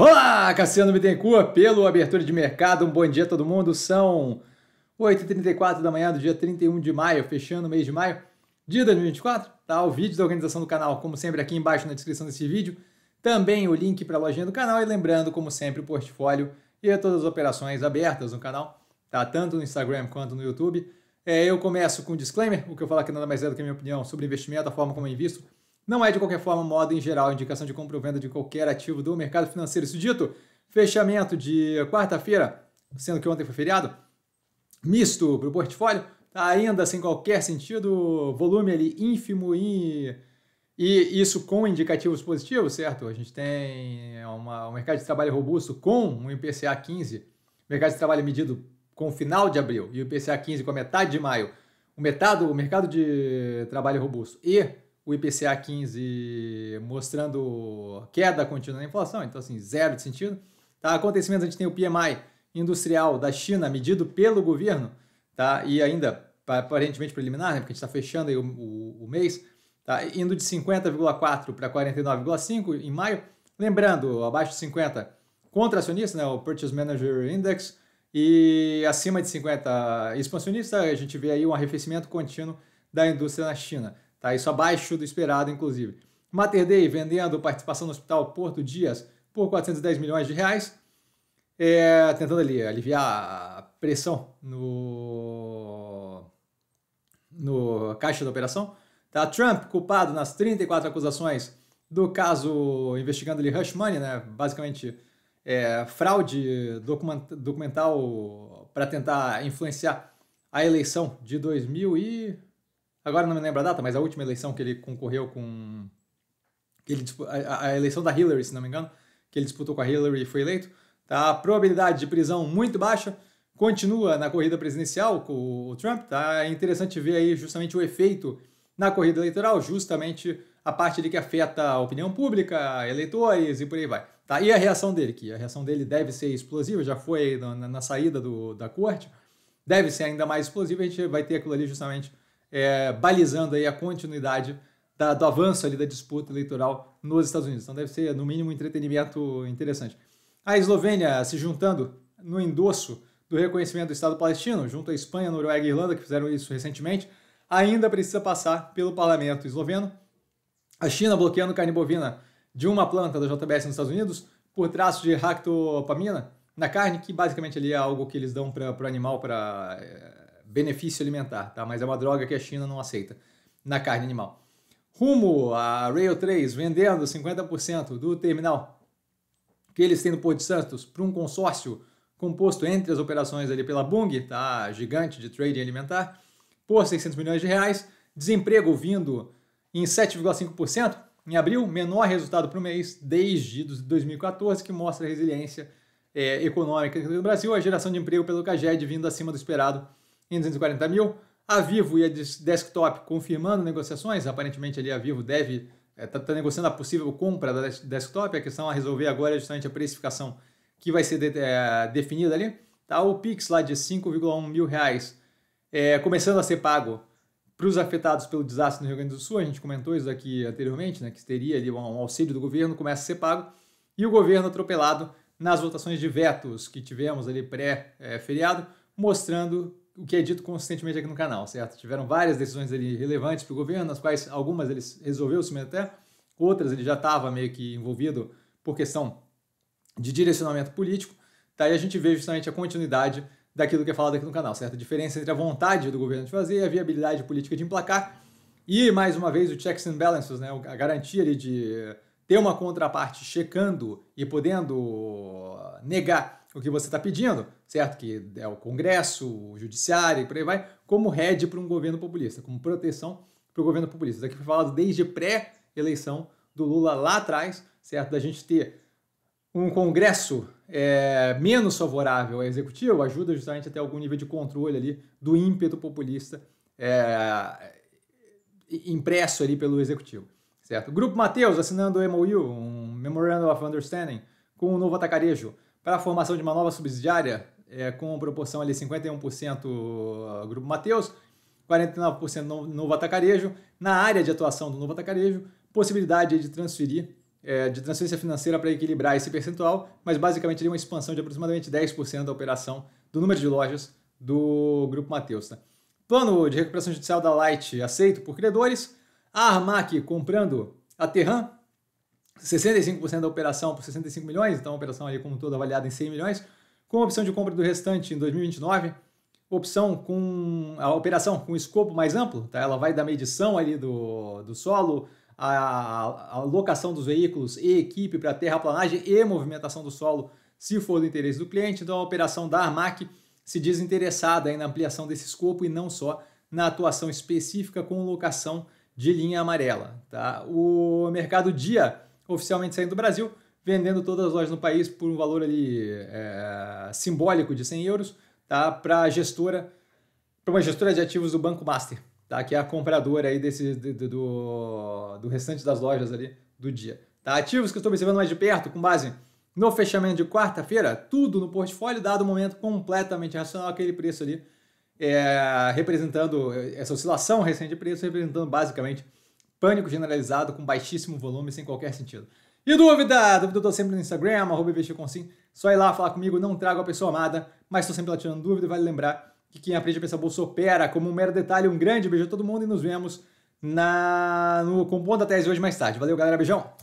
Olá, Cassiano Bittencourt, pelo Abertura de Mercado. Um bom dia a todo mundo. São 8h34 da manhã do dia 31 de maio, fechando o mês de maio, dia 2024. Tá o vídeo da organização do canal, como sempre, aqui embaixo na descrição desse vídeo. Também o link para a lojinha do canal e lembrando, como sempre, o portfólio e todas as operações abertas no canal, tá? Tanto no Instagram quanto no YouTube. É, eu começo com um disclaimer, o que eu falar aqui nada mais é do que a minha opinião sobre investimento, a forma como eu invisto. Não é de qualquer forma, modo em geral, indicação de compra ou venda de qualquer ativo do mercado financeiro. Isso dito, fechamento de quarta-feira, sendo que ontem foi feriado, misto para o portfólio, tá ainda sem qualquer sentido, volume ali ínfimo e, e isso com indicativos positivos, certo? A gente tem uma, um mercado de trabalho robusto com um IPCA 15, mercado de trabalho medido com o final de abril e o IPCA 15 com a metade de maio, o, metade, o mercado de trabalho robusto e o IPCA 15 mostrando queda contínua na inflação, então assim, zero de sentido. Tá? Acontecimentos, a gente tem o PMI industrial da China medido pelo governo, tá? e ainda aparentemente preliminar, né? porque a gente está fechando aí o, o, o, mês, tá? indo de 50,4 para 49,5 em maio. Lembrando, abaixo de 50 contracionista, né? o Purchase Manager Index, e acima de 50 expansionista, a gente vê aí um arrefecimento contínuo da indústria na China. Tá? Isso abaixo do esperado, inclusive. Mater Day vendendo participação no Hospital Porto Dias por 410 milhões de reais, é, tentando ali aliviar a pressão no, no caixa da operação. Tá? Trump culpado nas 34 acusações do caso investigando ali Hush Money, né? basicamente é, fraude documental para tentar influenciar a eleição de 2000 e agora não me lembro a data, mas a última eleição que ele concorreu com. Ele, a, a, eleição da Hillary, se não me engano, que ele disputou com a Hillary e foi eleito. Tá? A probabilidade de prisão muito baixa, continua na corrida presidencial com o Trump. Tá? É interessante ver aí justamente o efeito na corrida eleitoral, justamente a parte ali que afeta a opinião pública, eleitores e por aí vai. Tá? E a reação dele, que a reação dele deve ser explosiva, já foi na, na saída do, da corte, deve ser ainda mais explosiva, a gente vai ter aquilo ali justamente é, balizando aí a continuidade da, do avanço ali da disputa eleitoral nos Estados Unidos. Então deve ser, no mínimo, um entretenimento interessante. A Eslovênia se juntando no endosso do reconhecimento do Estado palestino, junto à Espanha, Noruega e Irlanda, que fizeram isso recentemente, ainda precisa passar pelo parlamento esloveno. A China bloqueando carne bovina de uma planta da JBS nos Estados Unidos por traço de ractopamina na carne, que basicamente ali é algo que eles dão para o animal para é, benefício alimentar, tá? mas é uma droga que a China não aceita na carne animal. Rumo a Rail 3 vendendo 50% do terminal que eles têm no Porto de Santos para um consórcio composto entre as operações ali pela Bung, tá? gigante de trading alimentar, por 600 milhões de reais. Desemprego vindo em 7,5% em abril, menor resultado para o mês desde 2014, que mostra a resiliência é, econômica do Brasil. A geração de emprego pelo CAGED vindo acima do esperado em 240 mil. A Vivo e a Desktop confirmando negociações, aparentemente ali a Vivo deve estar é, tá, tá negociando a possível compra da Desktop, a questão a resolver agora é justamente a precificação que vai ser de, é, definida ali. Tá? O Pix lá de 5,1 mil reais é, começando a ser pago para os afetados pelo desastre no Rio Grande do Sul, a gente comentou isso aqui anteriormente, né, que teria ali um auxílio do governo, começa a ser pago, e o governo atropelado nas votações de vetos que tivemos ali pré-feriado, mostrando o que é dito consistentemente aqui no canal, certo? Tiveram várias decisões ali relevantes para o governo, nas quais algumas eles resolveu se meter, outras ele já estava meio que envolvido por questão de direcionamento político. Daí a gente vê justamente a continuidade daquilo que é falado aqui no canal, certo? A diferença entre a vontade do governo de fazer e a viabilidade política de emplacar. E, mais uma vez, o checks and balances, né? a garantia ali de ter uma contraparte checando e podendo negar o que você está pedindo, certo? Que é o Congresso, o Judiciário e por aí vai, como rede para um governo populista, como proteção para o governo populista. Isso aqui foi falado desde pré-eleição do Lula lá atrás, certo? Da gente ter um Congresso é, menos favorável ao Executivo ajuda justamente a ter algum nível de controle ali do ímpeto populista é, impresso ali pelo Executivo, certo? Grupo Mateus assinando o MOU, um Memorandum of Understanding, com o novo atacarejo para a formação de uma nova subsidiária, é, com proporção ali 51% Grupo Mateus, 49% Novo Atacarejo. Na área de atuação do Novo Atacarejo, possibilidade de transferir é, de transferência financeira para equilibrar esse percentual, mas basicamente uma expansão de aproximadamente 10% da operação do número de lojas do Grupo Mateus. Tá? Plano de recuperação judicial da Light aceito por credores. A Armac comprando a Terran, 65% da operação por 65 milhões, então a operação ali como toda avaliada em 100 milhões, com opção de compra do restante em 2029, opção com a operação com escopo mais amplo, tá? ela vai da medição ali do, do solo, a, a locação dos veículos e equipe para terraplanagem e movimentação do solo, se for do interesse do cliente. Então a operação da Armac se diz interessada na ampliação desse escopo e não só na atuação específica com locação de linha amarela. Tá? O mercado dia oficialmente saindo do Brasil, vendendo todas as lojas no país por um valor ali é, simbólico de 100 euros, tá? Para gestora, para uma gestora de ativos do Banco Master, tá? Que é a compradora aí desse do, do, do restante das lojas ali do dia. Tá? Ativos que eu estou observando mais de perto, com base no fechamento de quarta-feira, tudo no portfólio, dado o momento completamente racional, aquele preço ali, é, representando essa oscilação recente de preço, representando basicamente pânico generalizado com baixíssimo volume, sem qualquer sentido. E dúvida? Dúvida eu tô sempre no Instagram, arroba sim. Só ir lá falar comigo, não trago a pessoa amada, mas estou sempre lá tirando dúvida e vale lembrar que quem aprende a pensar bolsa opera como um mero detalhe. Um grande beijo a todo mundo e nos vemos na, no Compondo da Tese hoje mais tarde. Valeu, galera. Beijão!